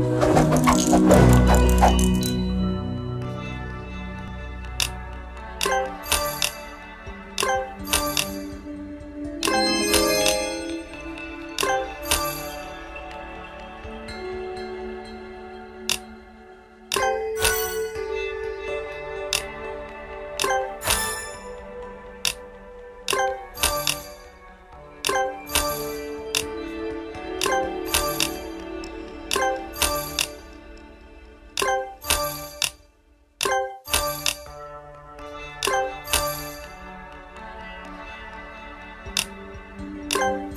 Thank you. you.